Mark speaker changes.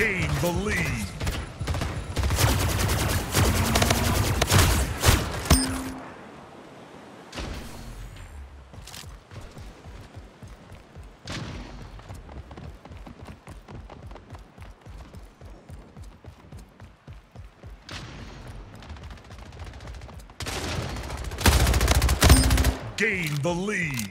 Speaker 1: gain the lead. Gain the lead.